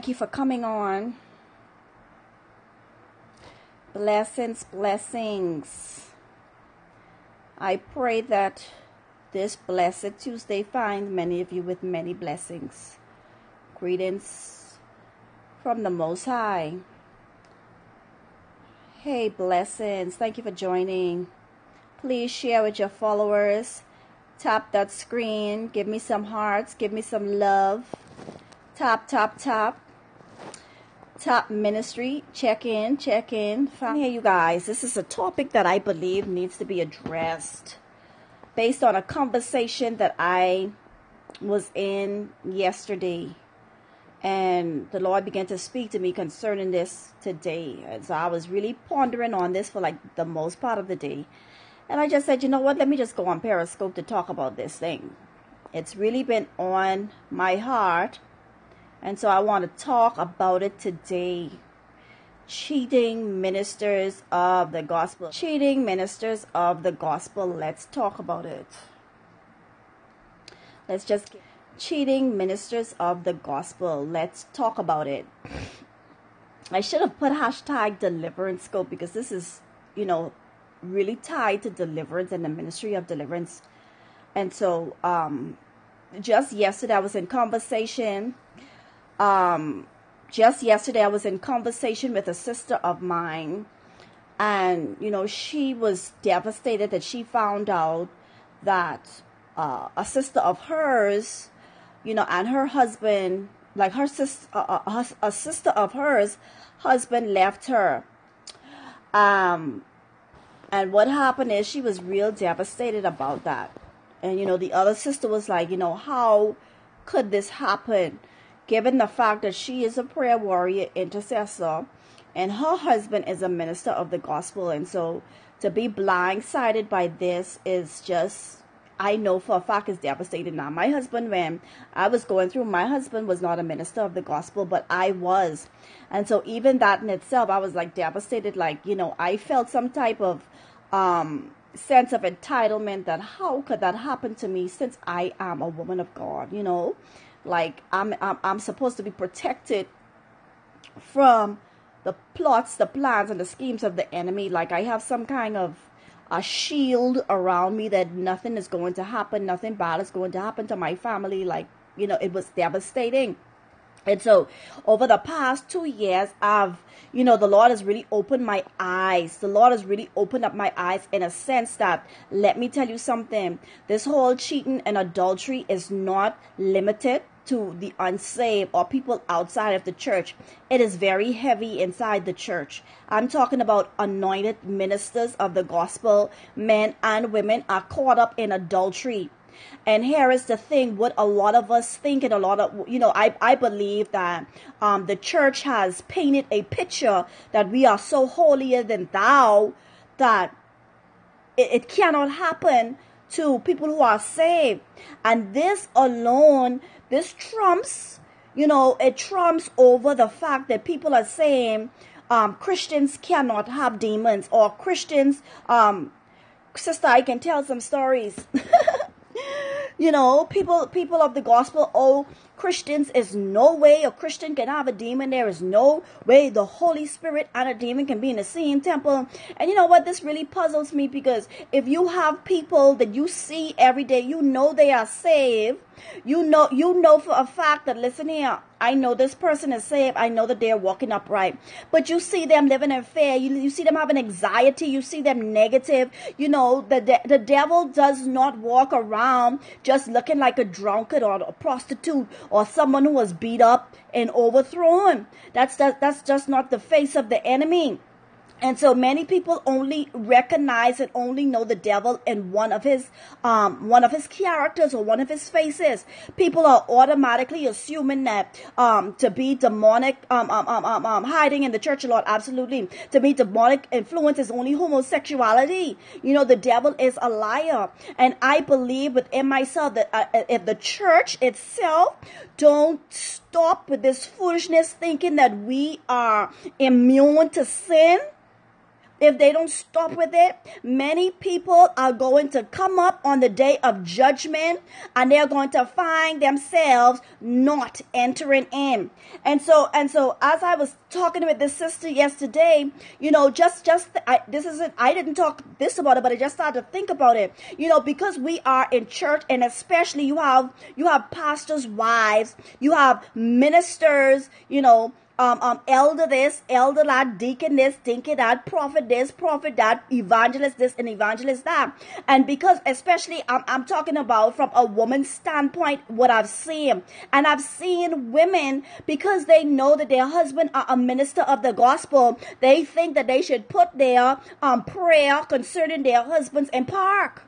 Thank you for coming on. Blessings, blessings. I pray that this blessed Tuesday find many of you with many blessings. Greetings from the Most High. Hey, blessings. Thank you for joining. Please share with your followers. Tap that screen. Give me some hearts. Give me some love. Tap, tap, tap. Tap ministry. Check in, check in. Here, you guys. This is a topic that I believe needs to be addressed based on a conversation that I was in yesterday. And the Lord began to speak to me concerning this today. And so I was really pondering on this for like the most part of the day. And I just said, you know what? Let me just go on Periscope to talk about this thing. It's really been on my heart. And so I want to talk about it today. Cheating ministers of the gospel. Cheating ministers of the gospel. Let's talk about it. Let's just get cheating ministers of the gospel. Let's talk about it. I should have put hashtag deliverance scope because this is, you know, really tied to deliverance and the ministry of deliverance. And so, um, just yesterday I was in conversation. Um, just yesterday I was in conversation with a sister of mine, and you know she was devastated that she found out that uh, a sister of hers, you know, and her husband, like her sister, uh, uh a sister of hers, husband left her. Um, and what happened is she was real devastated about that. And, you know, the other sister was like, you know, how could this happen? Given the fact that she is a prayer warrior, intercessor, and her husband is a minister of the gospel. And so to be blindsided by this is just, I know for a fact is devastating. Now, my husband, when I was going through, my husband was not a minister of the gospel, but I was. And so even that in itself, I was like devastated. Like, you know, I felt some type of um, sense of entitlement that how could that happen to me since I am a woman of God, you know? Like I'm I'm, I'm supposed to be protected from the plots, the plans and the schemes of the enemy. Like I have some kind of a shield around me that nothing is going to happen, nothing bad is going to happen to my family. Like, you know, it was devastating. And so over the past two years, I've, you know, the Lord has really opened my eyes. The Lord has really opened up my eyes in a sense that, let me tell you something, this whole cheating and adultery is not limited to the unsaved or people outside of the church. It is very heavy inside the church. I'm talking about anointed ministers of the gospel. Men and women are caught up in adultery and here is the thing what a lot of us think, and a lot of, you know, I, I believe that um, the church has painted a picture that we are so holier than thou that it, it cannot happen to people who are saved. And this alone, this trumps, you know, it trumps over the fact that people are saying um, Christians cannot have demons or Christians, um, sister, I can tell some stories. you know, people people of the gospel, oh, Christians is no way a Christian can have a demon. There is no way the Holy Spirit and a demon can be in the same temple. And you know what? This really puzzles me because if you have people that you see every day, you know they are saved. You know, you know for a fact that listen here, I know this person is saved. I know that they're walking upright. But you see them living in fear. You, you see them having anxiety. You see them negative. You know, the, the, the devil does not walk around just looking like a drunkard or a prostitute or someone who was beat up and overthrown. That's, that, that's just not the face of the enemy. And so many people only recognize and only know the devil in one of his um, one of his characters or one of his faces. People are automatically assuming that um, to be demonic, um, um, um, um, um, hiding in the church lot, absolutely. To be demonic influence is only homosexuality. You know, the devil is a liar, and I believe within myself that uh, if the church itself don't stop with this foolishness, thinking that we are immune to sin if they don't stop with it, many people are going to come up on the day of judgment and they're going to find themselves not entering in. And so, and so as I was talking with this sister yesterday, you know, just, just, I, this isn't, I didn't talk this about it, but I just started to think about it, you know, because we are in church and especially you have, you have pastors' wives, you have ministers, you know, um, um, elder this, elder that, deacon this, deacon that, prophet this, prophet that, evangelist this, and evangelist that. And because, especially, I'm, I'm talking about from a woman's standpoint, what I've seen. And I've seen women, because they know that their husband are a minister of the gospel, they think that they should put their um, prayer concerning their husbands in park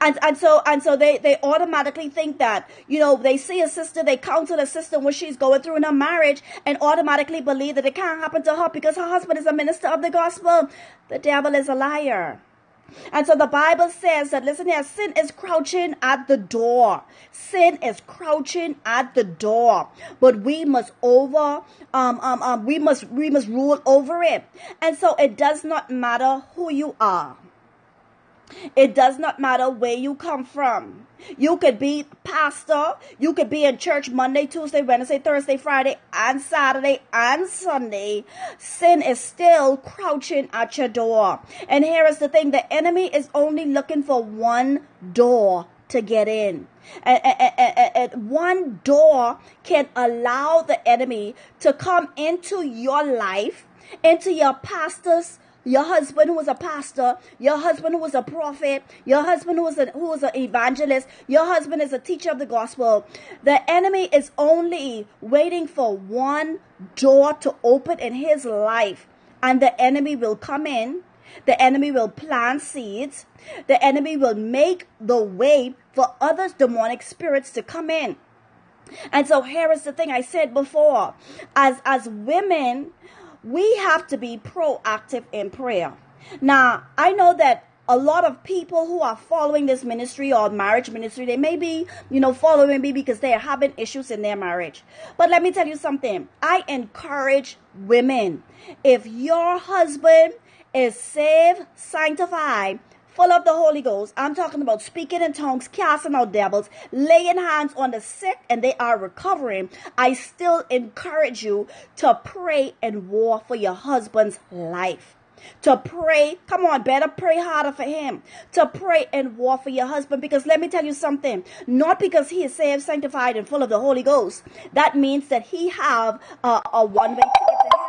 and and so and so they they automatically think that you know they see a sister they counsel a sister when she's going through in her marriage and automatically believe that it can't happen to her because her husband is a minister of the gospel the devil is a liar and so the Bible says that, listen here, sin is crouching at the door. Sin is crouching at the door. But we must over, um, um, um, we must, we must rule over it. And so it does not matter who you are. It does not matter where you come from. You could be pastor. You could be in church Monday, Tuesday, Wednesday, Thursday, Friday, and Saturday and Sunday. Sin is still crouching at your door. And here is the thing the enemy is only looking for one door to get in. And, and, and, one door can allow the enemy to come into your life, into your pastor's your husband who was a pastor, your husband who was a prophet, your husband who was, a, who was an evangelist, your husband is a teacher of the gospel. The enemy is only waiting for one door to open in his life, and the enemy will come in. The enemy will plant seeds. The enemy will make the way for other demonic spirits to come in. And so here is the thing I said before. As as women, we have to be proactive in prayer. Now, I know that a lot of people who are following this ministry or marriage ministry, they may be, you know, following me because they are having issues in their marriage. But let me tell you something. I encourage women. If your husband is saved, sanctified, full of the Holy Ghost. I'm talking about speaking in tongues, casting out devils, laying hands on the sick, and they are recovering. I still encourage you to pray and war for your husband's life to pray. Come on, better pray harder for him. To pray and war for your husband. Because let me tell you something. Not because he is saved, sanctified, and full of the Holy Ghost. That means that he have a, a one-way ticket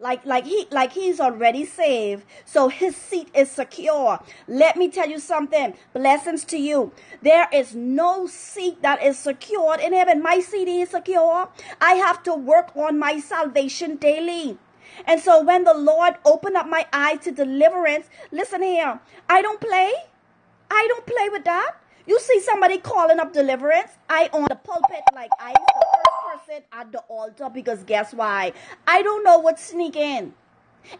like like he like he's already saved. So his seat is secure. Let me tell you something. Blessings to you. There is no seat that is secured in heaven. My seat is secure. I have to work on my salvation daily. And so when the lord opened up my eye to deliverance listen here. I don't play. I don't play with that. You see somebody calling up deliverance. I on the pulpit like i person at the altar because guess why? I don't know what's sneaking.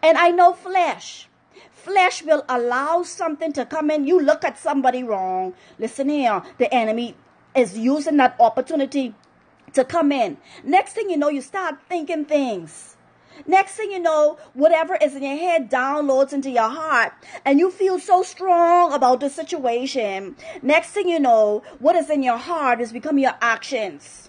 And I know flesh. Flesh will allow something to come in. You look at somebody wrong. Listen here. The enemy is using that opportunity to come in. Next thing you know, you start thinking things. Next thing you know, whatever is in your head downloads into your heart, and you feel so strong about the situation. Next thing you know, what is in your heart is become your actions.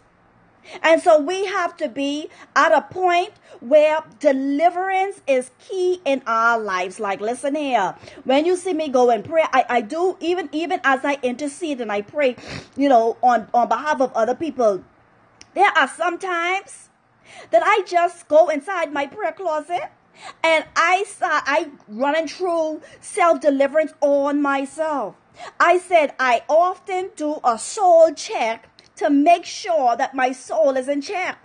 And so we have to be at a point where deliverance is key in our lives. Like, listen here. When you see me go and pray, I, I do even even as I intercede and I pray, you know, on, on behalf of other people. There are some times that I just go inside my prayer closet and I start I running through self deliverance on myself. I said I often do a soul check to make sure that my soul is in check.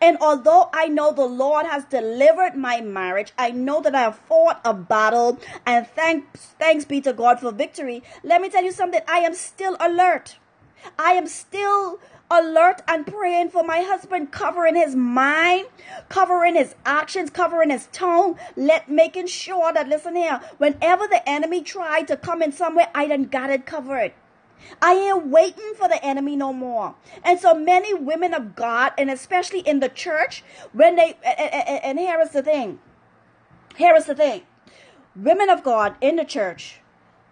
And although I know the Lord has delivered my marriage, I know that I have fought a battle and thanks, thanks be to God for victory. Let me tell you something. I am still alert. I am still alert and praying for my husband, covering his mind, covering his actions, covering his tongue, let making sure that listen here, whenever the enemy tried to come in somewhere, I done got it covered. I ain't waiting for the enemy no more. And so many women of God, and especially in the church, when they, and, and here is the thing. Here is the thing women of God in the church,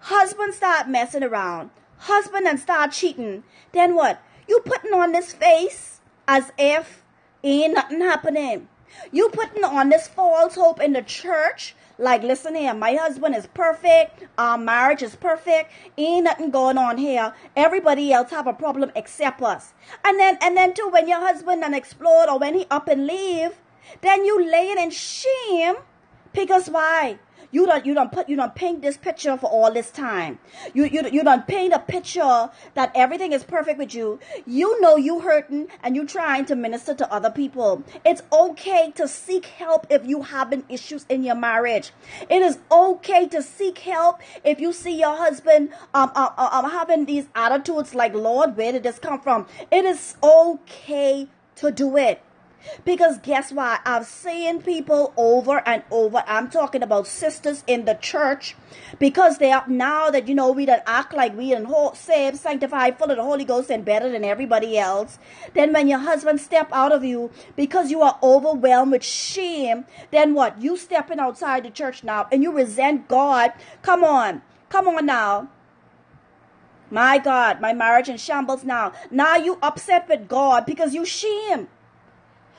husbands start messing around, husband and start cheating, then what? You putting on this face as if ain't nothing happening. You putting on this false hope in the church like, listen here, my husband is perfect. Our marriage is perfect. Ain't nothing going on here. Everybody else have a problem except us. And then, and then too, when your husband done explode or when he up and leave, then you lay it in shame because why? You don't you don't put you don't paint this picture for all this time. You you you don't paint a picture that everything is perfect with you. You know you hurting and you trying to minister to other people. It's okay to seek help if you having issues in your marriage. It is okay to seek help if you see your husband um, um, um, having these attitudes like Lord, where did this come from? It is okay to do it. Because guess what? I've seen people over and over. I'm talking about sisters in the church because they are now that you know we don't act like we and saved, sanctified, full of the Holy Ghost, and better than everybody else. Then when your husband step out of you because you are overwhelmed with shame, then what? You stepping outside the church now and you resent God. Come on, come on now. My God, my marriage in shambles now. Now you upset with God because you shame.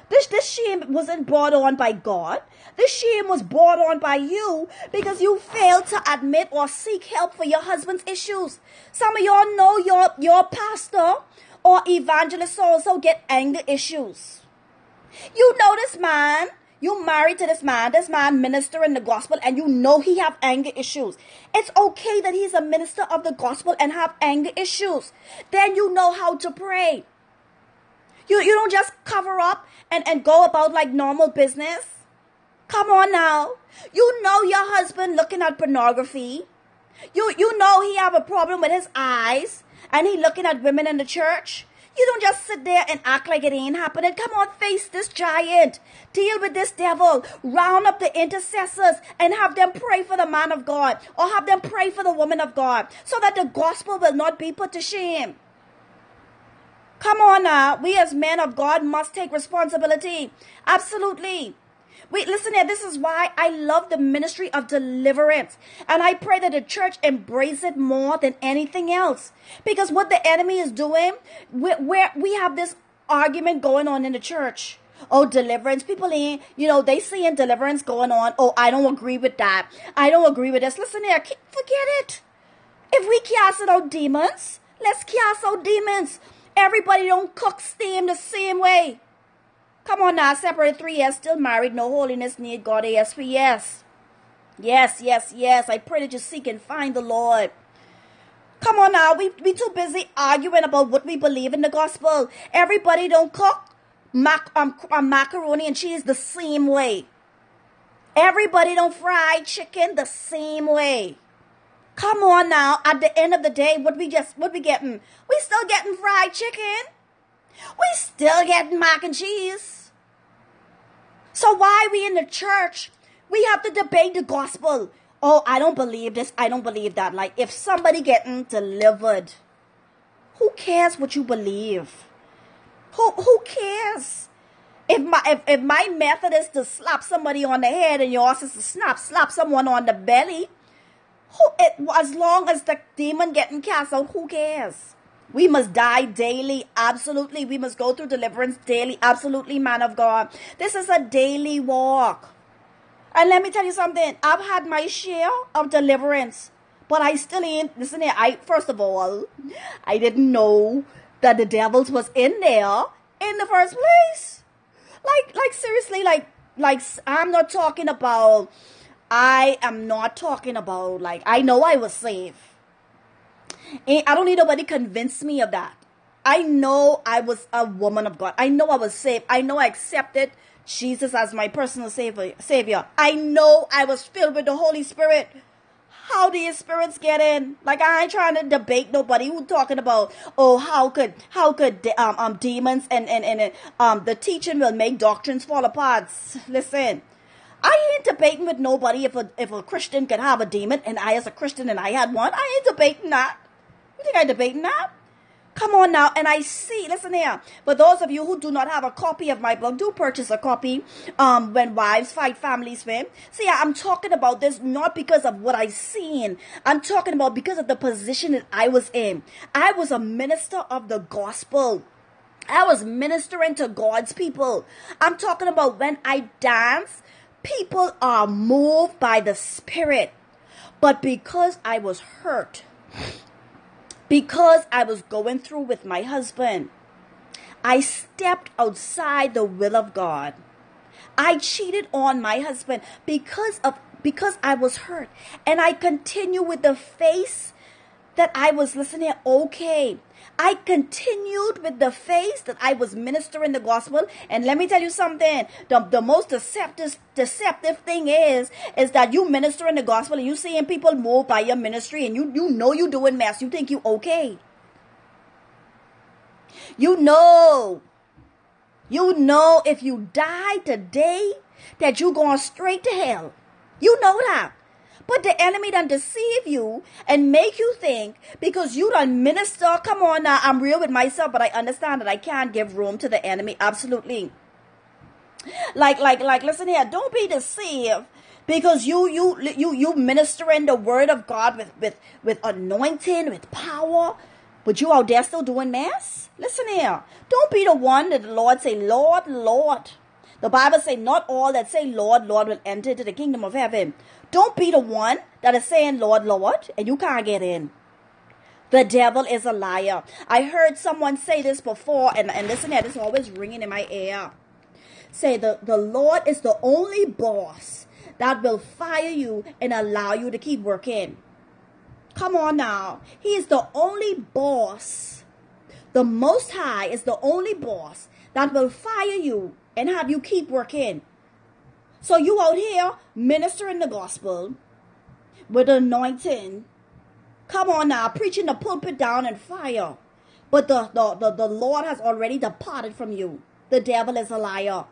This, this shame wasn't brought on by God. This shame was brought on by you because you failed to admit or seek help for your husband's issues. Some of y'all know your, your pastor or evangelist also get anger issues. You know this man. You married to this man, this man minister in the gospel, and you know he have anger issues. It's okay that he's a minister of the gospel and have anger issues. Then you know how to pray. You, you don't just cover up and, and go about like normal business. Come on now. You know your husband looking at pornography. You, you know he have a problem with his eyes and he looking at women in the church. You don't just sit there and act like it ain't happening. Come on, face this giant. Deal with this devil. Round up the intercessors and have them pray for the man of God or have them pray for the woman of God so that the gospel will not be put to shame. Come on now. We as men of God must take responsibility. Absolutely. Wait, listen here. This is why I love the ministry of deliverance. And I pray that the church embrace it more than anything else. Because what the enemy is doing, where we have this argument going on in the church. Oh, deliverance. People ain't, you know, they seeing deliverance going on. Oh, I don't agree with that. I don't agree with this. Listen here. Forget it. If we cast out demons, let's cast out demons. Everybody don't cook steam the same way. Come on now, separate three years, still married, no holiness, need God, ASP, yes. Yes, yes, yes. I pray that you seek and find the Lord. Come on now, we we too busy arguing about what we believe in the gospel. Everybody don't cook mac um, um, macaroni and cheese the same way. Everybody don't fry chicken the same way. Come on now. At the end of the day, what we just what we getting? We still getting fried chicken. We still getting mac and cheese. So why we in the church? We have to debate the gospel. Oh, I don't believe this. I don't believe that. Like if somebody getting delivered, who cares what you believe? Who who cares? If my if, if my method is to slap somebody on the head and yours is to slap slap someone on the belly, who, it, as long as the demon getting cast out, who cares? We must die daily. Absolutely. We must go through deliverance daily. Absolutely, man of God. This is a daily walk. And let me tell you something. I've had my share of deliverance. But I still ain't listen here. I first of all, I didn't know that the devils was in there in the first place. Like like seriously, like like I'm not talking about I am not talking about like I know I was saved. And I don't need nobody convince me of that. I know I was a woman of God. I know I was saved. I know I accepted Jesus as my personal savior. Savior. I know I was filled with the Holy Spirit. How do your spirits get in? Like I ain't trying to debate nobody who talking about oh how could how could um, um demons and and and um the teaching will make doctrines fall apart. Listen, I ain't debating with nobody if a if a Christian can have a demon and I as a Christian and I had one. I ain't debating that. You think I debating that? Come on now, and I see. Listen here. For those of you who do not have a copy of my book, do purchase a copy. Um, when wives fight families, fam. See, I'm talking about this not because of what I've seen. I'm talking about because of the position that I was in. I was a minister of the gospel. I was ministering to God's people. I'm talking about when I dance, people are moved by the Spirit. But because I was hurt, because I was going through with my husband, I stepped outside the will of God. I cheated on my husband because of because I was hurt. And I continue with the face that I was listening, okay, I continued with the faith that I was ministering the gospel. And let me tell you something. The, the most deceptive, deceptive thing is, is that you minister in the gospel and you seeing people move by your ministry and you, you know you doing mess. You think you okay. You know. You know if you die today that you going straight to hell. You know that. But the enemy done deceive you and make you think because you done minister. Come on now, I'm real with myself, but I understand that I can't give room to the enemy. Absolutely. Like, like, like, listen here, don't be deceived because you you you you ministering the word of God with with with anointing, with power, but you out there still doing mass. Listen here, don't be the one that the Lord say, Lord, Lord. The Bible say, not all that say Lord, Lord will enter into the kingdom of heaven. Don't be the one that is saying Lord, Lord, and you can't get in. The devil is a liar. I heard someone say this before, and, and listen here, this always ringing in my ear. Say the, the Lord is the only boss that will fire you and allow you to keep working. Come on now. He is the only boss. The Most High is the only boss that will fire you and have you keep working. So you out here ministering the gospel with anointing. Come on now, preaching the pulpit down in fire. But the, the, the, the Lord has already departed from you. The devil is a liar.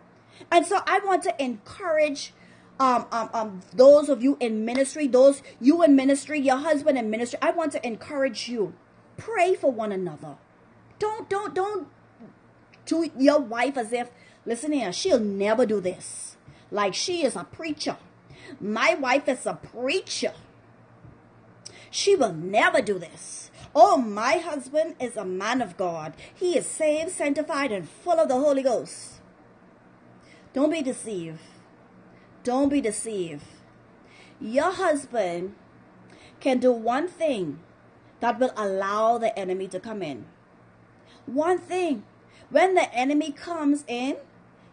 And so I want to encourage um, um, um, those of you in ministry, those you in ministry, your husband in ministry, I want to encourage you. Pray for one another. Don't, don't, don't treat your wife as if, listen here, she'll never do this like she is a preacher. My wife is a preacher. She will never do this. Oh, my husband is a man of God. He is saved, sanctified, and full of the Holy Ghost. Don't be deceived. Don't be deceived. Your husband can do one thing that will allow the enemy to come in. One thing. When the enemy comes in,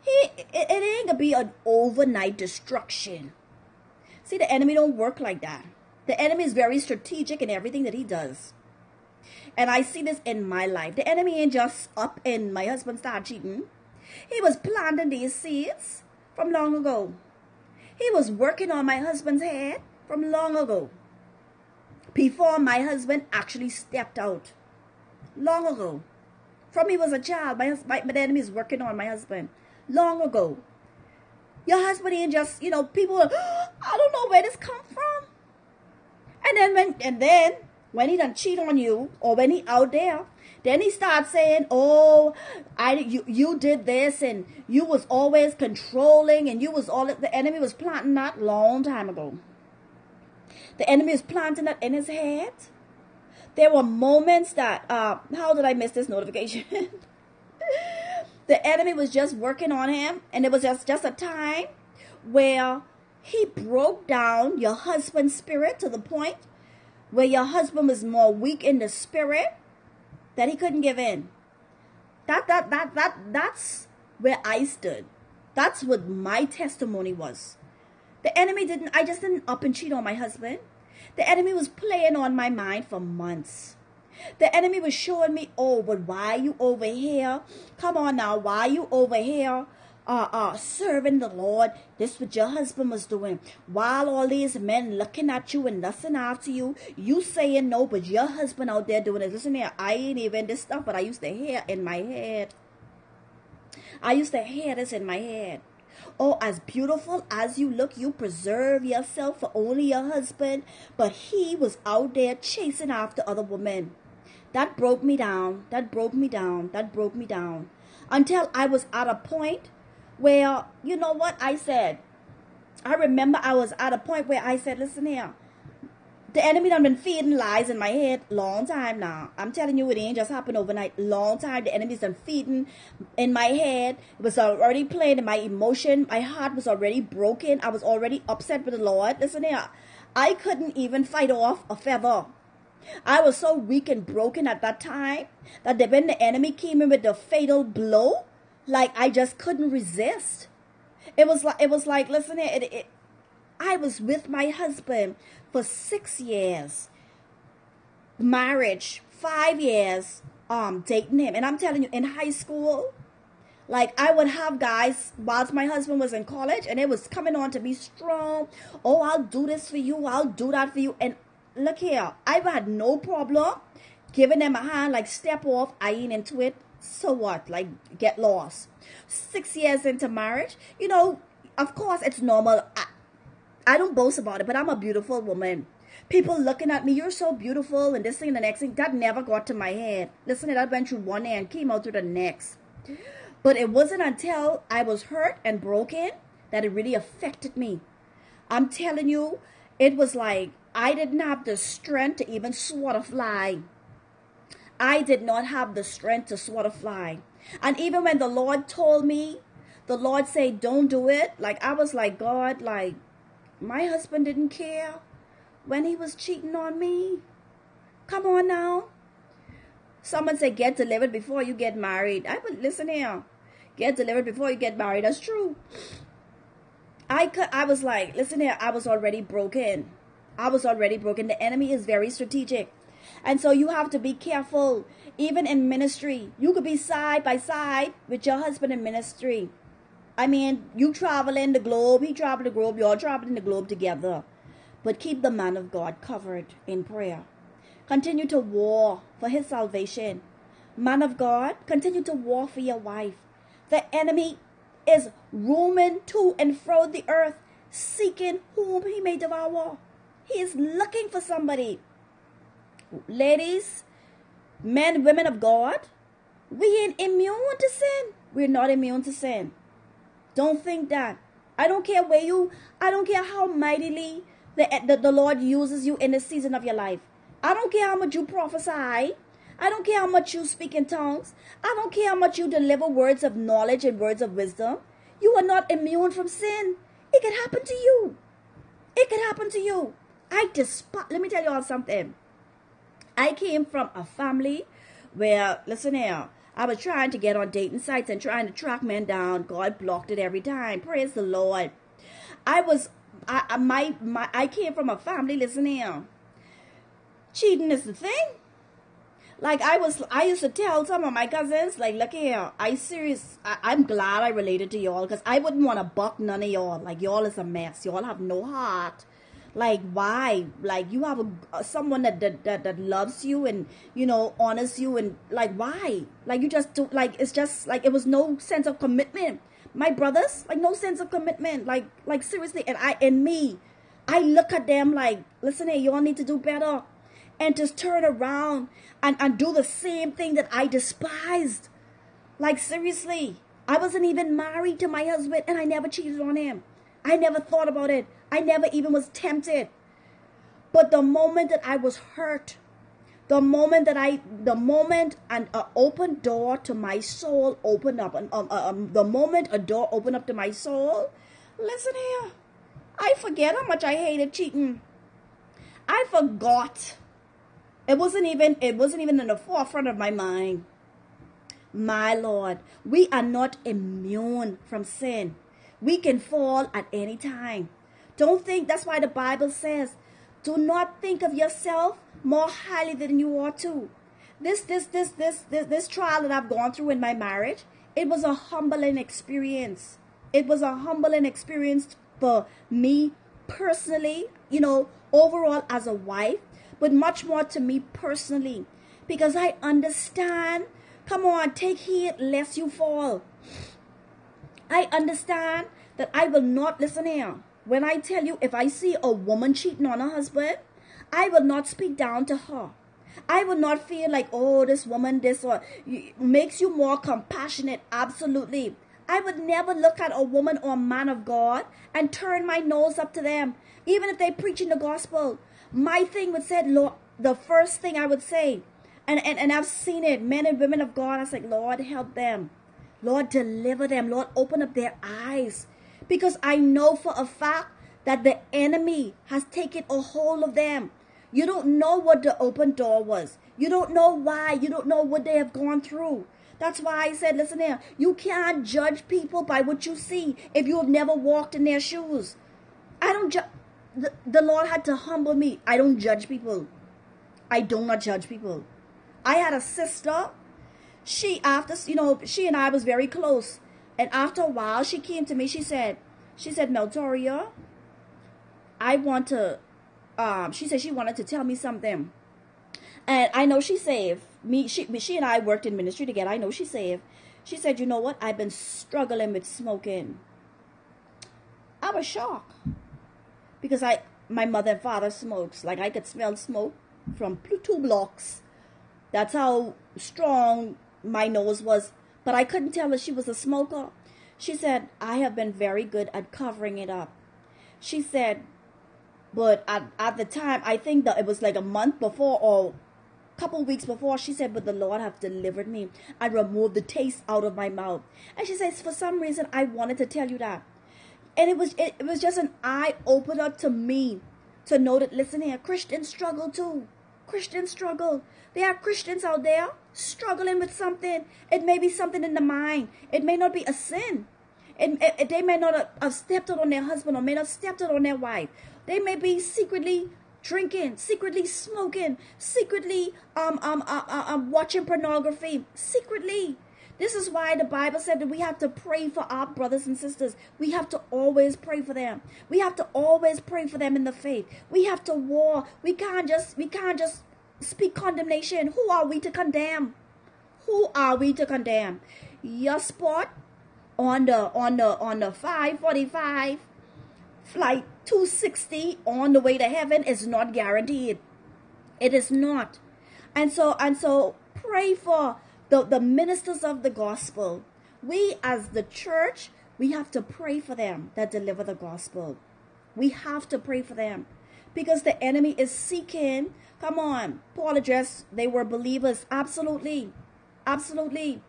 he, it, it ain't gonna be an overnight destruction. See, the enemy don't work like that. The enemy is very strategic in everything that he does. And I see this in my life. The enemy ain't just up and my husband started cheating. He was planting these seeds from long ago. He was working on my husband's head from long ago. Before my husband actually stepped out. Long ago. From he was a child, my, my, my enemy is working on my husband long ago. Your husband ain't just, you know, people are, oh, I don't know where this come from. And then when and then when he done cheat on you or when he out there, then he starts saying, "Oh, I you you did this and you was always controlling and you was all the enemy was planting that long time ago. The enemy is planting that in his head. There were moments that uh how did I miss this notification? the enemy was just working on him and it was just, just a time where he broke down your husband's spirit to the point where your husband was more weak in the spirit that he couldn't give in. That that that that that's where i stood. That's what my testimony was. The enemy didn't i just didn't up and cheat on my husband. The enemy was playing on my mind for months the enemy was showing me, oh, but why you over here? Come on now, why you over here? Uh, uh, serving the Lord. This what your husband was doing. While all these men looking at you and lusting after you, you saying no, but your husband out there doing it. Listen here, I ain't even this stuff, but I used to hear in my head. I used to hear this in my head. Oh, as beautiful as you look, you preserve yourself for only your husband, but he was out there chasing after other women. That broke me down. That broke me down. That broke me down. Until I was at a point where, you know what I said? I remember I was at a point where I said, listen here, the enemy done been feeding lies in my head long time now. I'm telling you, it ain't just happened overnight. Long time. The enemy's been feeding in my head. It was already playing in my emotion. My heart was already broken. I was already upset with the Lord. Listen here. I couldn't even fight off a feather. I was so weak and broken at that time that when the enemy came in with the fatal blow, like I just couldn't resist. It was like it was like listen it, it, I was with my husband for six years, marriage, five years, um, dating him. And I'm telling you, in high school, like I would have guys whilst my husband was in college and it was coming on to be strong. Oh, I'll do this for you, I'll do that for you. And look here, I've had no problem giving them a hand, like step off, I ain't into it. So what? Like get lost. Six years into marriage, you know, of course it's normal. I, I don't boast about it, but I'm a beautiful woman. People looking at me, you're so beautiful, and this thing and the next thing, that never got to my head. Listen, it, that went through one and came out through the next. But it wasn't until I was hurt and broken that it really affected me. I'm telling you, it was like I didn't have the strength to even swat a fly. I did not have the strength to swat a fly. And even when the Lord told me, the Lord said, don't do it, like I was like, God, like, my husband didn't care when he was cheating on me. Come on now. Someone said get delivered before you get married. I would listen here. Get delivered before you get married. That's true. I could, I was like, listen here, I was already broken. I was already broken. The enemy is very strategic. And so you have to be careful. Even in ministry, you could be side by side with your husband in ministry. I mean, you traveling the globe, he traveled the globe, you're traveling the globe together. But keep the man of God covered in prayer. Continue to war for his salvation. Man of God, continue to war for your wife. The enemy is roaming to and fro the earth, seeking whom he may devour. He is looking for somebody. Ladies, men, women of God, we ain't immune to sin. We're not immune to sin. Don't think that. I don't care where you, I don't care how mightily the, the, the Lord uses you in the season of your life. I don't care how much you prophesy. I don't care how much you speak in tongues. I don't care how much you deliver words of knowledge and words of wisdom. You are not immune from sin. It can happen to you. It can happen to you. I despise, let me tell you all something. I came from a family where, listen here, I was trying to get on dating sites and trying to track men down. God blocked it every time. Praise the Lord. I was, I, my, my, I came from a family, listen here. Cheating is the thing. Like I was, I used to tell some of my cousins, like, look here, I serious, I, am glad I related to y'all because I wouldn't want to buck none of y'all. Like y'all is a mess. Y'all have no heart like why? Like you have a, uh, someone that, that that that loves you and you know honors you and like why? Like you just do like it's just like it was no sense of commitment. My brothers like no sense of commitment. Like like seriously. And i and me i look at them like listen hey y'all need to do better. And just turn around and and do the same thing that i despised. Like seriously. I wasn't even married to my husband and i never cheated on him. I never thought about it I never even was tempted. But the moment that I was hurt, the moment that I, the moment an open door to my soul opened up, and um, um, the moment a door opened up to my soul, listen here, I forget how much I hated cheating. I forgot. It wasn't even, it wasn't even in the forefront of my mind. My Lord, we are not immune from sin. We can fall at any time. Don't think that's why the Bible says, do not think of yourself more highly than you ought to. This, this, this, this, this, this trial that I've gone through in my marriage, it was a humbling experience. It was a humbling experience for me personally, you know, overall as a wife, but much more to me personally. Because I understand, come on, take heed lest you fall. I understand that I will not, listen here, when I tell you, if I see a woman cheating on her husband, I will not speak down to her. I will not feel like, oh, this woman, this or makes you more compassionate. Absolutely. I would never look at a woman or a man of God and turn my nose up to them, even if they preach in the gospel. My thing would say, Lord, the first thing I would say, and, and, and I've seen it, men and women of God, I say, Lord, help them. Lord, deliver them. Lord, open up their eyes. Because I know for a fact that the enemy has taken a hold of them. You don't know what the open door was. You don't know why. You don't know what they have gone through. That's why I said, listen here, you can't judge people by what you see if you have never walked in their shoes. I don't judge. The, the Lord had to humble me. I don't judge people. I do not judge people. I had a sister. She, after, you know, she and I was very close. And after a while, she came to me. She said, she said, Meltoria, I want to, um, she said she wanted to tell me something. And I know she saved. Me, she, she and I worked in ministry together. I know she saved. She said, you know what? I've been struggling with smoking. I was shocked. Because I, my mother and father smokes. Like I could smell smoke from two blocks. That's how strong my nose was. But I couldn't tell that she was a smoker. She said, I have been very good at covering it up. She said, but at, at the time, I think that it was like a month before or a couple weeks before, she said, But the Lord have delivered me and removed the taste out of my mouth. And she says, For some reason, I wanted to tell you that. And it was it, it was just an eye opener to me to know that listen here, Christians struggle too. Christians struggle. There are Christians out there struggling with something. It may be something in the mind. It may not be a sin. It, it, they may not have stepped out on their husband or may not have stepped out on their wife they may be secretly drinking, secretly smoking, secretly um, um, uh, uh, um, watching pornography, secretly. This is why the Bible said that we have to pray for our brothers and sisters. We have to always pray for them. We have to always pray for them in the faith. We have to war. We can't just we can't just speak condemnation. Who are we to condemn? Who are we to condemn? Your spot on the on the on the 545 flight 260 on the way to heaven is not guaranteed. It is not. And so and so pray for the, the ministers of the gospel. We as the church, we have to pray for them that deliver the gospel. We have to pray for them because the enemy is seeking. Come on, Paul addressed they were believers. Absolutely. Absolutely.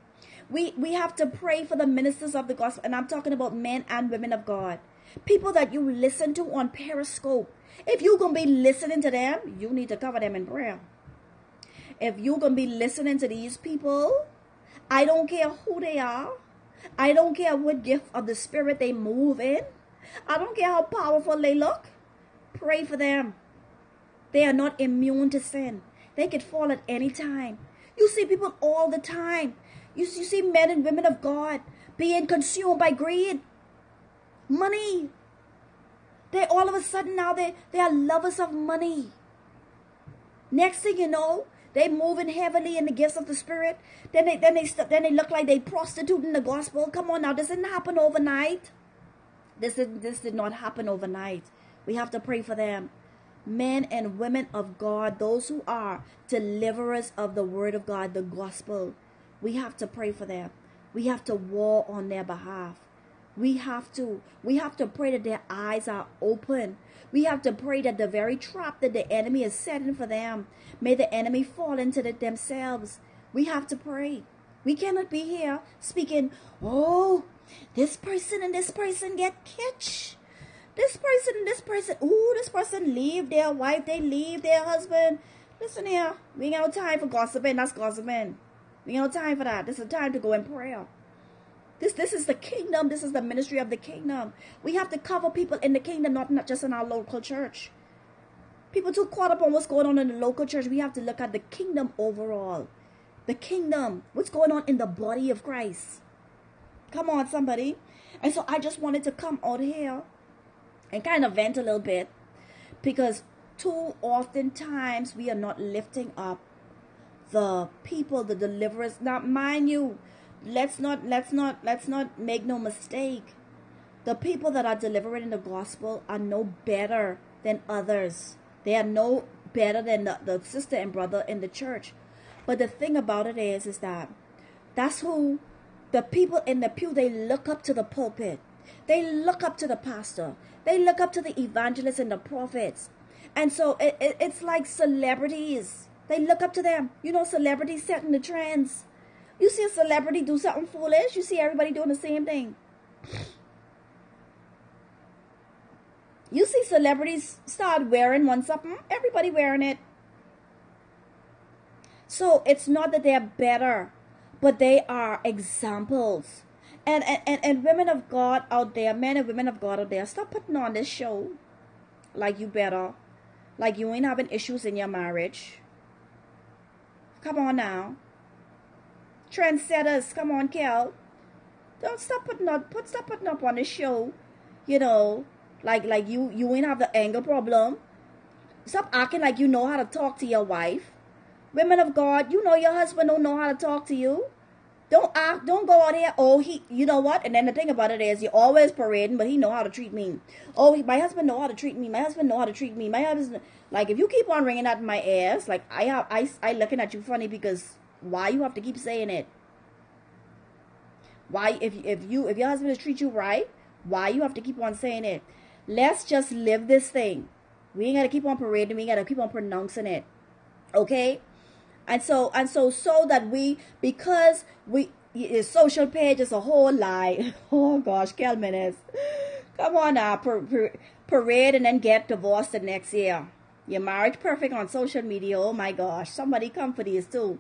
We we have to pray for the ministers of the gospel, and I'm talking about men and women of God people that you listen to on Periscope. If you're to be listening to them, you need to cover them in prayer. If you're going to be listening to these people, I don't care who they are. I don't care what gift of the Spirit they move in. I don't care how powerful they look. Pray for them. They are not immune to sin. They could fall at any time. You see people all the time. You, you see men and women of God being consumed by greed money. They all of a sudden now they, they are lovers of money. Next thing you know, they moving heavily in the gifts of the spirit. Then they then they then they look like they prostituting the gospel. Come on now, this didn't happen overnight. This did this did not happen overnight. We have to pray for them. Men and women of God, those who are deliverers of the word of God, the gospel. We have to pray for them. We have to war on their behalf. We have to. We have to pray that their eyes are open. We have to pray that the very trap that the enemy is setting for them, may the enemy fall into it themselves. We have to pray. We cannot be here speaking, oh, this person and this person get catch. This person and this person, oh, this person leave their wife, they leave their husband. Listen here, we ain't got no time for gossiping. That's gossiping. We ain't got no time for that. This is time to go in prayer. This, this is the kingdom. This is the ministry of the kingdom. We have to cover people in the kingdom, not, not just in our local church. People too caught up on what's going on in the local church. We have to look at the kingdom overall. The kingdom. What's going on in the body of Christ. Come on, somebody. And so I just wanted to come out here and kind of vent a little bit because too often times we are not lifting up the people, the deliverers. Now, mind you, let's not let's not let's not make no mistake the people that are delivering the gospel are no better than others they are no better than the, the sister and brother in the church. But the thing about it is, is that that's who the people in the pew, they look up to the pulpit. They look up to the pastor. They look up to the evangelists and the prophets. And so it, it, it's like celebrities. They look up to them. You know, celebrities setting the trends. You see a celebrity do something foolish, you see everybody doing the same thing. You see celebrities start wearing one something, everybody wearing it. So it's not that they're better, but they are examples. And, and, and and women of God out there, men and women of God out there, stop putting on this show like you better, like you ain't having issues in your marriage. Come on now. Trendsetters, come on, Kel. Don't stop putting up put stop putting up on the show, you know, like like you you ain't have the anger problem. Stop acting like you know how to talk to your wife. Women of God, you know your husband don't know how to talk to you. Don't act, don't go out here. Oh, he, you know what? And then the thing about it is, you're always parading, but he know how to treat me. Oh, he, my husband know how to treat me. My husband know how to treat me. My husband, like, if you keep on ringing at my ass, like I have, I, I looking at you funny because why you have to keep saying it? Why, if if you, if your husband is treat you right, why you have to keep on saying it? Let's just live this thing. We ain't gotta keep on parading. We gotta keep on pronouncing it. Okay and so and so so that we because we social page is a whole lie oh gosh Kelmanis come on now per, per, parade and then get divorced the next year your marriage perfect on social media oh my gosh somebody come for these too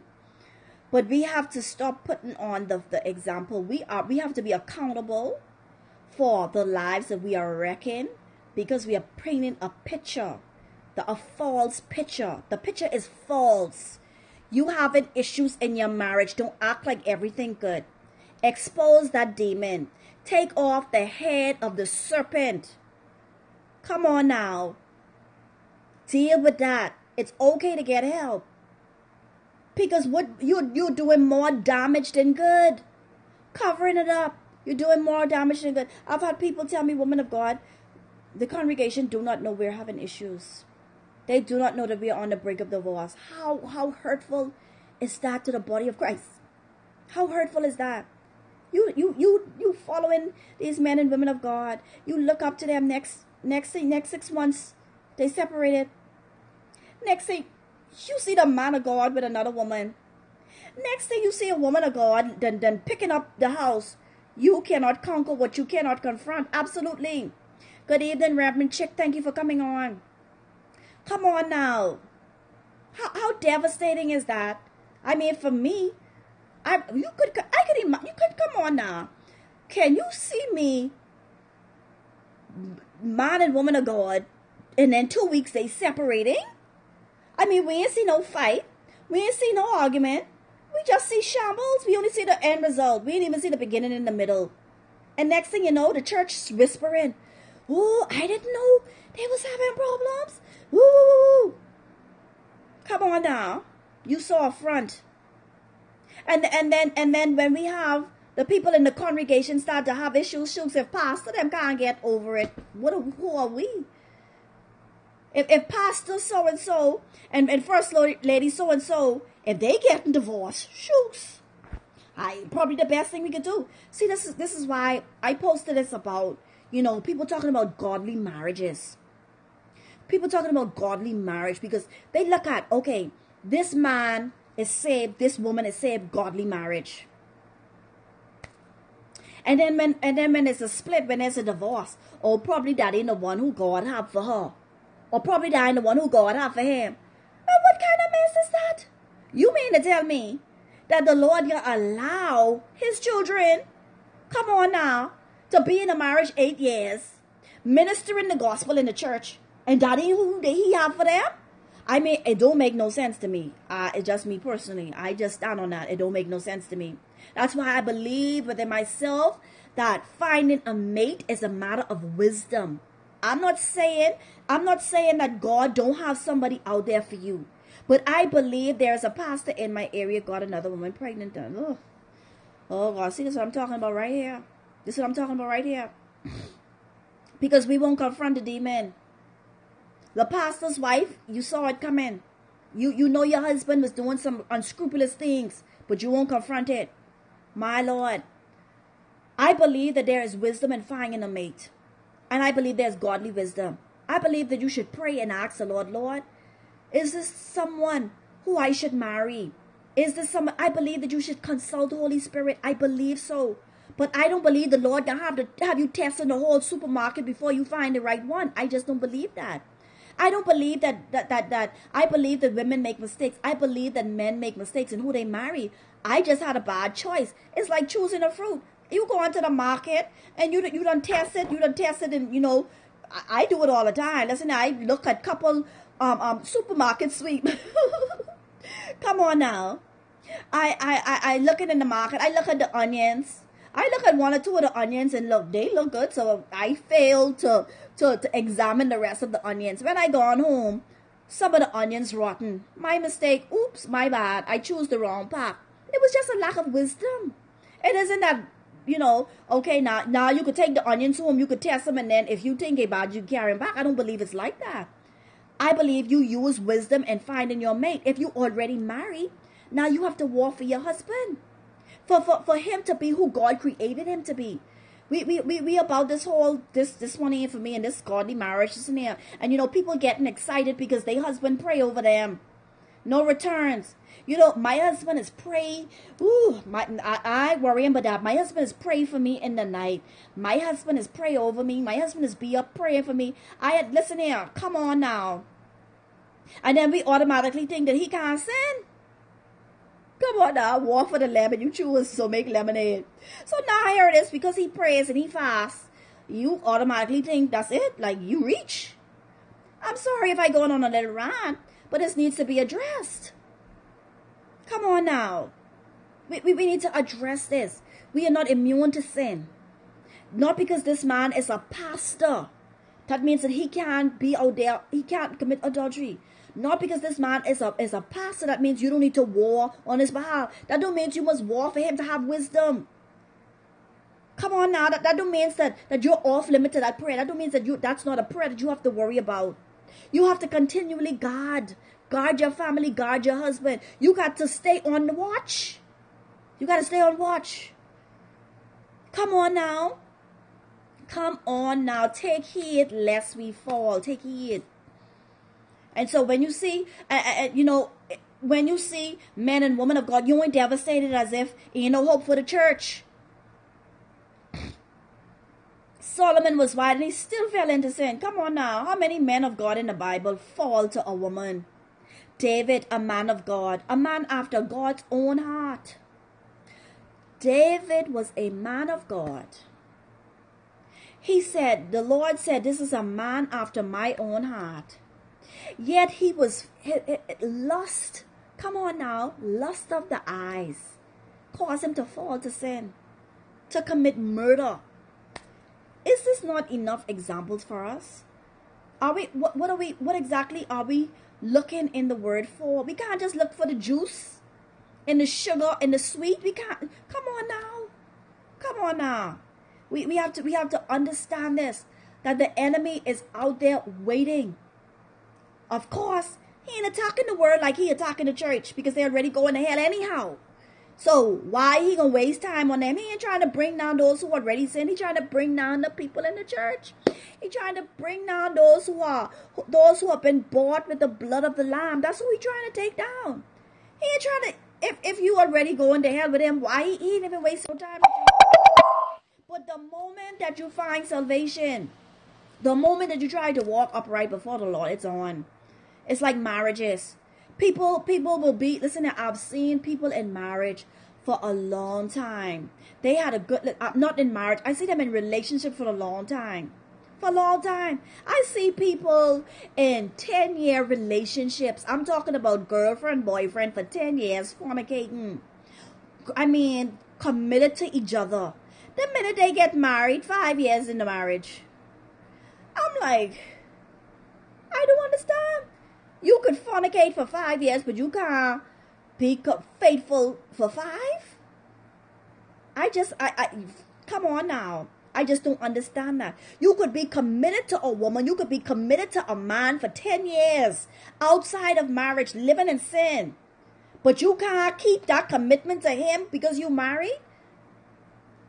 but we have to stop putting on the, the example we are we have to be accountable for the lives that we are wrecking because we are painting a picture the a false picture the picture is false you having issues in your marriage, don't act like everything good. Expose that demon. Take off the head of the serpent. Come on now. Deal with that. It's okay to get help. Because what you you're doing more damage than good. Covering it up. You're doing more damage than good. I've had people tell me, woman of God, the congregation do not know we're having issues. They do not know that we are on the brink of divorce. How how hurtful is that to the body of Christ? How hurtful is that? You you you you following these men and women of God. You look up to them next next next six months, they separated. Next thing you see the man of God with another woman. Next thing you see a woman of God then then picking up the house. You cannot conquer what you cannot confront. Absolutely. Good evening, Reverend Chick. Thank you for coming on. Come on now. How, how devastating is that? I mean, for me, I you could I could you could come on now. Can you see me, man and woman of God, and then two weeks they separating? I mean, we ain't see no fight. We ain't see no argument. We just see shambles. We only see the end result. We ain't even see the beginning and the middle. And next thing you know, the church is whispering, "Oh, I didn't know they was having problems. Ooh, Come on now. You saw a front. And and then and then when we have the people in the congregation start to have issues, shooks if pastor them can't get over it. What who are we? If if pastor so and so and, and first lady so and so, if they getting divorced, shooks. I probably the best thing we could do. See, this is this is why I posted this about, you know, people talking about godly marriages people talking about godly marriage because they look at, okay, this man is saved, this woman is saved, godly marriage. And then when and then when there's a split, when there's a divorce, oh probably that ain't the one who God have for her. Or probably ain't the one who God have for him. But what kind of mess is that? You mean to tell me that the Lord gonna allow his children, come on now, to be in a marriage eight years, ministering the gospel in the church, and that ain't who he have for them. I mean, it don't make no sense to me. Uh, it's just me personally. I just stand on that. It don't make no sense to me. That's why I believe within myself that finding a mate is a matter of wisdom. I'm not saying I'm not saying that God don't have somebody out there for you. But I believe there's a pastor in my area got another woman pregnant. Oh, oh God, see this is what I'm talking about right here. This is what I'm talking about right here. because we won't confront the demon. The pastor's wife, you saw it coming. You you know your husband was doing some unscrupulous things, but you won't confront it. My Lord. I believe that there is wisdom in finding a mate. And I believe there's godly wisdom. I believe that you should pray and ask the Lord, Lord, is this someone who I should marry? Is this someone I believe that you should consult the Holy Spirit? I believe so. But I don't believe the Lord can have to have you test in the whole supermarket before you find the right one. I just don't believe that. I don't believe that that that, that I believe that women make mistakes. I believe that men make mistakes in who they marry. I just had a bad choice. It's like choosing a fruit. You go into the market and you you don't test it. You don't test it, and you know I, I do it all the time. Listen, I look at couple um um supermarket sweep. Come on now. I, I, I, I look at in the market. I look at the onions. I look at one or two of the onions and look, they look good. So I fail to, to, to examine the rest of the onions. When I gone home, some of the onions rotten. My mistake. Oops, my bad. I chose the wrong pack. It was just a lack of wisdom. It isn't that, you know, okay, now now you could take the onions home, you could test them, and then if you think about you carry them back. I don't believe it's like that. I believe you use wisdom in finding your mate. If you already married, now you have to war for your husband for, for, for him to be who God created him to be. We, we, we, we about this whole this this one here for me and this godly marriage isn't here and you know people getting excited because their husband pray over them no returns. You know my husband is pray ooh my I, I worry about that. My husband is pray for me in the night. My husband is pray over me. My husband is be up praying for me. I had listen here. Come on now. And then we automatically think that he can't sin. Come on now, walk for the lemon. You choose so make lemonade. So now here it is because he prays and he fasts. You automatically think that's it. Like you reach. I'm sorry if I go on a little rant, but this needs to be addressed. Come on now. We, we, we need to address this. We are not immune to sin. Not because this man is a pastor. That means that he can't be out there, he can't commit adultery. Not because this man is a is a pastor, that means you don't need to war on his behalf. That don't mean you must war for him to have wisdom. Come on now, that, that don't mean that, that you're off limit to that prayer. That don't mean that you that's not a prayer that you have to worry about. You have to continually guard. Guard your family, guard your husband. You got to stay on the watch. You got to stay on watch. Come on now. Come on now. Take heed lest we fall. Take heed. And so when you see, uh, uh, you know, when you see men and women of God, you ain't devastated as if you no hope for the church. Solomon was wise and he still fell into sin. Come on now. How many men of God in the Bible fall to a woman? David, a man of God, a man after God's own heart. David was a man of God. He said, The Lord said, This is a man after my own heart. Yet he was lust. Come on now, lust of the eyes caused him to fall to sin, to commit murder. Is this not enough examples for us? Are we what, what are we what exactly are we looking in the word for? We can't just look for the juice and the sugar and the sweet. We can't come on now. Come on now. We, we have to we have to understand this that the enemy is out there waiting of course, he ain't attacking the world like he attacking the church because they're already going to hell anyhow. So why he gonna waste time on them? He ain't trying to bring down those who already sin. He trying to bring down the people in the church. He trying to bring down those who are those who have been bought with the blood of the lamb. That's who he trying to take down. He ain't trying to. If if you already going to hell with him, why he, he ain't even waste no time? But the moment that you find salvation, the moment that you try to walk upright before the Lord, it's on. It's like marriages. People people will be listen. I've seen people in marriage for a long time. They had a good uh, not in marriage. I see them in relationship for a long time. For a long time. I see people in 10 year relationships. I'm talking about girlfriend, boyfriend for 10 years fornicating. I mean, committed to each other. The minute they get married, five years in the marriage. I'm like, I don't understand. You could fornicate for five years, but you can't be faithful for five. I just, I, I, come on now. I just don't understand that. You could be committed to a woman, you could be committed to a man for 10 years outside of marriage, living in sin. But you can't keep that commitment to him because you married?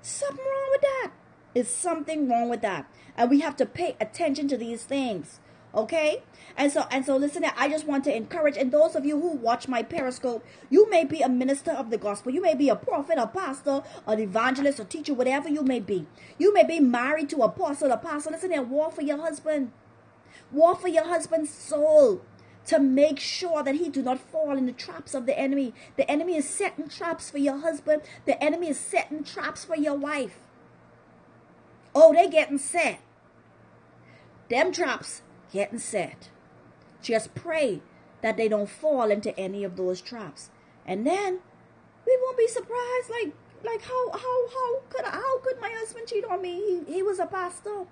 Something wrong with that. Is something wrong with that. And we have to pay attention to these things. Okay? And so and so listen, I just want to encourage and those of you who watch my periscope, you may be a minister of the gospel. You may be a prophet, a pastor, an evangelist, a teacher, whatever you may be. You may be married to a apostle, apostle. Listen here, war for your husband. War for your husband's soul to make sure that he do not fall in the traps of the enemy. The enemy is setting traps for your husband. The enemy is setting traps for your wife. Oh, they getting set. Them traps getting set. Just pray that they don't fall into any of those traps. And then we won't be surprised like like how how how could how could my husband cheat on me? He, he was a pastor.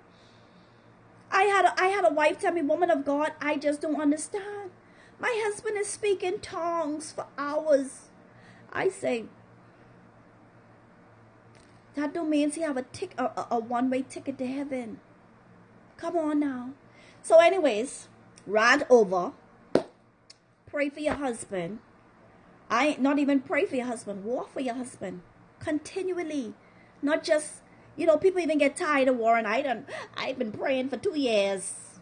I had a, I had a wife tell me, "Woman of God, I just don't understand. My husband is speaking tongues for hours." I say, that don't mean he have a tick a, a, a one way ticket to heaven. Come on now. So, anyways, rant over. Pray for your husband. I not even pray for your husband. War for your husband continually, not just you know. People even get tired of war, and I don't. I've been praying for two years.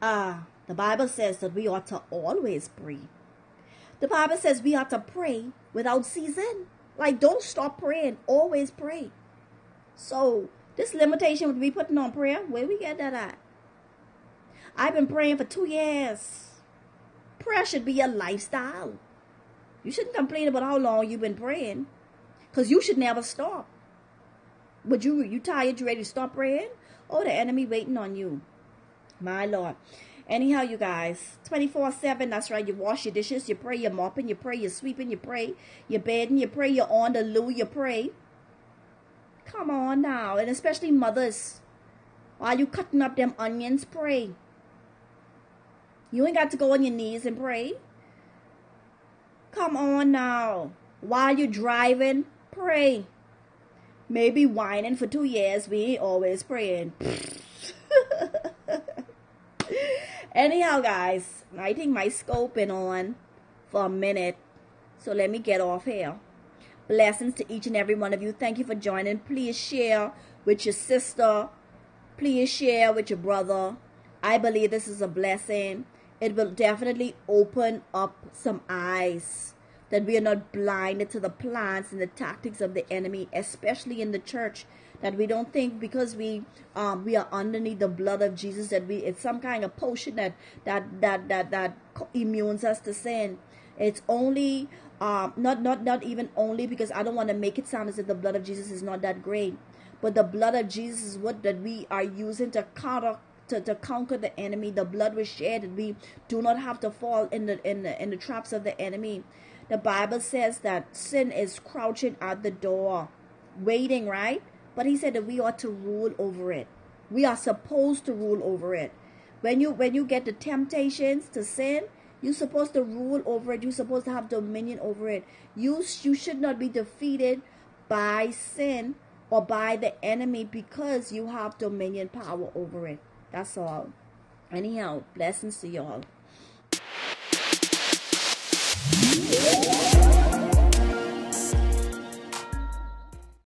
Ah, uh, the Bible says that we ought to always pray. The Bible says we ought to pray without ceasing. Like, don't stop praying. Always pray. So, this limitation would be putting on prayer, where we get that at? I've been praying for two years. Prayer should be a lifestyle. You shouldn't complain about how long you've been praying. Because you should never stop. But you you tired, you ready to stop praying? Oh, the enemy waiting on you. My Lord. Anyhow, you guys, 24 7, that's right. You wash your dishes, you pray, you're mopping, you pray, you're sweeping, you pray, you're bedding, you pray, you're on the loo, you pray. Come on now. And especially mothers, while you cutting up them onions, pray. You ain't got to go on your knees and pray. Come on now. While you're driving, pray. Maybe whining for two years, we ain't always praying. Anyhow, guys, I think my scope been on for a minute. So let me get off here. Blessings to each and every one of you. Thank you for joining. Please share with your sister. Please share with your brother. I believe this is a blessing. It will definitely open up some eyes that we are not blinded to the plans and the tactics of the enemy, especially in the church that we don't think because we um, we are underneath the blood of Jesus that we it's some kind of potion that that that that that immunes us to sin. It's only um, not not not even only because I don't want to make it sound as if the blood of Jesus is not that great, but the blood of Jesus is what that we are using to counter to, to conquer the enemy. The blood was shed that we do not have to fall in the in the in the traps of the enemy. The Bible says that sin is crouching at the door, waiting, right? But he said that we ought to rule over it. We are supposed to rule over it. When you when you get the temptations to sin, you're supposed to rule over it. You're supposed to have dominion over it. You you should not be defeated by sin or by the enemy because you have dominion power over it. That's all. Anyhow, blessings to y'all.